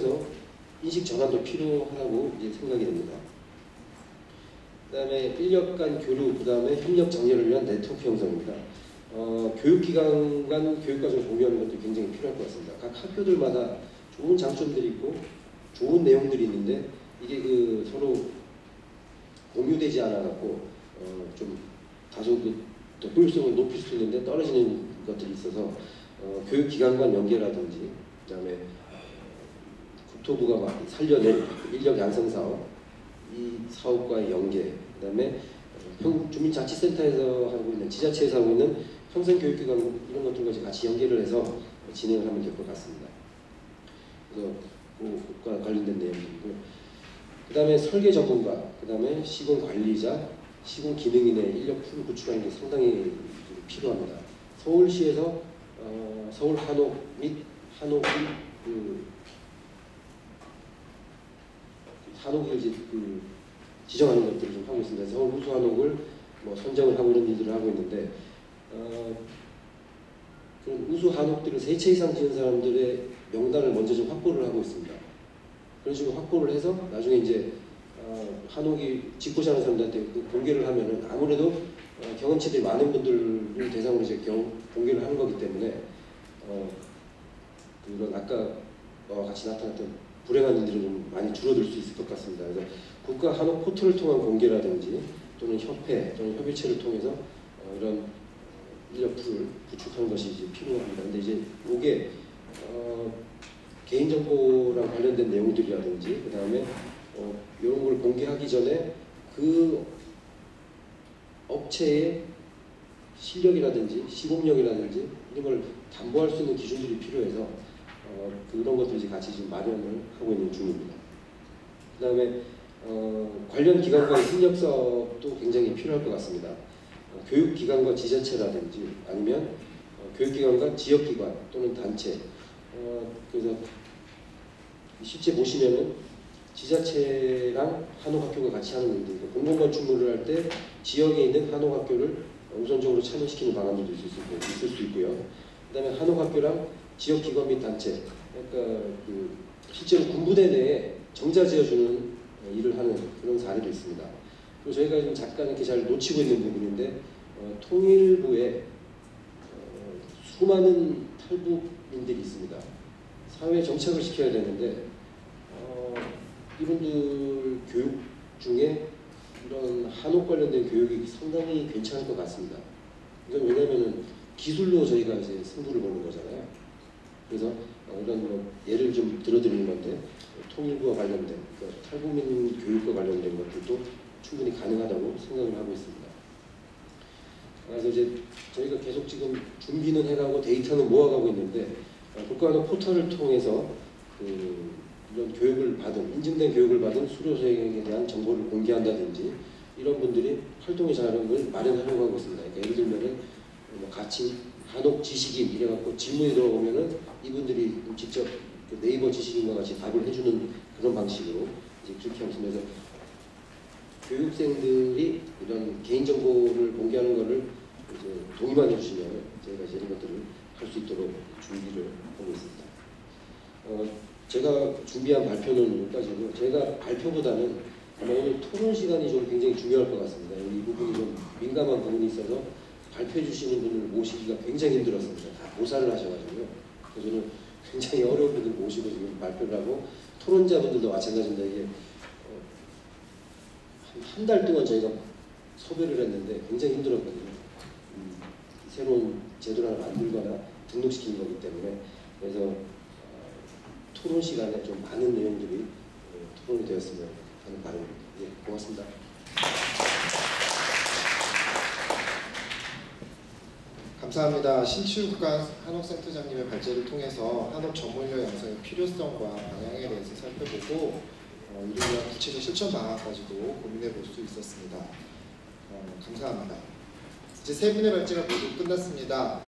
통해서 인식 전환도 필요하다고 생각이 됩니다. 그 다음에 인력 간 교류, 그 다음에 협력 장려를 위한 네트워크 형성입니다. 어, 교육기관 간 교육과정을 공유하는 것도 굉장히 필요할 것 같습니다. 각 학교들마다 좋은 장점들이 있고 좋은 내용들이 있는데 이게 그 서로 공유되지 않아 갖고 어, 좀 다소 그더 효율성을 높일 수 있는데 떨어지는 것들이 있어서 어, 교육기관 간 연계라든지 그 다음에 국토부가 막 살려낸 인력 양성 사업 이 사업과의 연계 그다음에 평- 주민자치센터에서 하고 있는 지자체에서 하고 있는 평생교육기관 이런 것들과 같이 연계를 해서 진행을 하면 될 것 같습니다. 그래서 그것과 관련된 내용이고요. 그다음에 설계 전문가, 그다음에 시공 관리자, 시공 기능인의 인력 풀을 구축하는 게 상당히 필요합니다. 서울시에서 어, 서울 한옥 및 한옥 그 한옥을 이제 그 지정하는 것들을 좀 하고 있습니다. 서울 우수 한옥을 뭐 선정을 하고 이런 일들을 하고 있는데 어, 그런 우수 한옥들을 세채 이상 지은 사람들의 명단을 먼저 좀 확보를 하고 있습니다. 그런 식으로 확보를 해서 나중에 이제 어, 한옥이 짓고자 하는 사람들한테 그 공개를 하면은 아무래도 어, 경험치들이 많은 분들을 대상으로 이제 경, 공개를 하는 거기 때문에 어, 그런 아까 어, 같이 나타났던 불행한 일들은 좀 많이 줄어들 수 있을 것 같습니다. 그래서 국가 한옥 포털을 통한 공개라든지 또는 협회 또는 협의체를 통해서 어, 이런 인력풀을 구축하는 것이 이제 필요합니다. 근데 이제 이게 어, 개인정보랑 관련된 내용들이라든지 그 다음에 어, 이런 걸 공개하기 전에 그 업체의 실력이라든지 시공력이라든지 이런 걸 담보할 수 있는 기준들이 필요해서 어, 그런 것들 이제 같이 지금 마련을 하고 있는 중입니다. 그 다음에 어, 관련 기관과의 협력 사업도 굉장히 필요할 것 같습니다. 어, 교육기관과 지자체라든지 아니면 어, 교육기관과 지역기관 또는 단체 어, 그래서 실제 보시면은 지자체랑 한옥학교가 같이 하는 그 공공건축물을 할 때 지역에 있는 한옥학교를 우선적으로 참여시키는 방안들도 있을 수, 있고요. 그 다음에 한옥학교랑 지역 기관 및 단체 그러니까 그 실제로 군부대 내에 정자 지어주는 일을 하는 그런 사례도 있습니다. 그리고 저희가 지금 잠깐 이렇게 잘 놓치고 있는 부분인데 어, 통일부에 어, 수많은 탈북민들이 있습니다. 사회 정착을 시켜야 되는데 어, 이분들 교육 중에 이런 한옥 관련된 교육이 상당히 괜찮을 것 같습니다. 이건 왜냐하면 기술로 저희가 이제 승부를 보는 거잖아요. 그래서 어, 이런 뭐 예를 좀 들어드리는 건데 통일부와 관련된 그러니까 탈북민 교육과 관련된 것들도 충분히 가능하다고 생각을 하고 있습니다. 그래서 이제 저희가 계속 지금 준비는 해가고 데이터는 모아가고 있는데 어, 국가한옥 포털을 통해서 그 이런 교육을 받은 인증된 교육을 받은 수료생에 대한 정보를 공개한다든지 이런 분들이 활동의 자료를 마련하려고 하고 있습니다. 그러니까 예를 들면은 뭐 같이 한옥 지식인 이래갖고 질문이 들어오면은 이분들이 직접 그 네이버 지식인과 같이 답을 해주는 그런 방식으로 이제 그렇게. 그래서 교육생들이 이런 개인정보를 공개하는 것을 동의만 해주시면 저희가 이제 이런 것들을 할 수 있도록 준비를 하고 있습니다. 어, 제가 준비한 발표는 여기까지고요. 제가 발표보다는 아마 오늘 토론 시간이 좀 굉장히 중요할 것 같습니다. 이 부분이 좀 민감한 부분이 있어서 발표해 주시는 분을 모시기가 굉장히 힘들었습니다. 다 모사를 하셔가지고요. 그래서 저는 굉장히 어려운 분들 모시고 지금 발표를 하고 토론자분들도 마찬가지입니다. 이게 어, 한달 동안 저희가 섭외를 했는데 굉장히 힘들었거든요. 음, 새로운 제도를 만들거나 등록시키는 거기 때문에 그래서 어, 토론 시간에 좀 많은 내용들이 어, 토론이 되었으면 하는 바람입니다. 예, 고맙습니다. 감사합니다. 신치국간 한옥센터장님의 발제를 통해서 한옥 전문인력 양성의 필요성과 방향에 대해서 살펴보고 어, 이를 위한 구체적 실천 방안까지도 고민해 볼 수 있었습니다. 어, 감사합니다. 이제 세 분의 발제가 모두 끝났습니다.